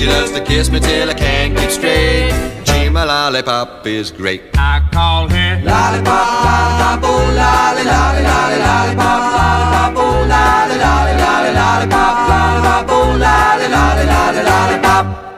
She loves to kiss me till I can't get straight. She, my lollipop, is great. I call her lollipop, lollipop, oh, lolly, lolly, lolly, lollipop, lollipop, oh, lolly, lolly, lolly, lollipop, lollipop, oh, lolly, lolly, lolly, lollipop.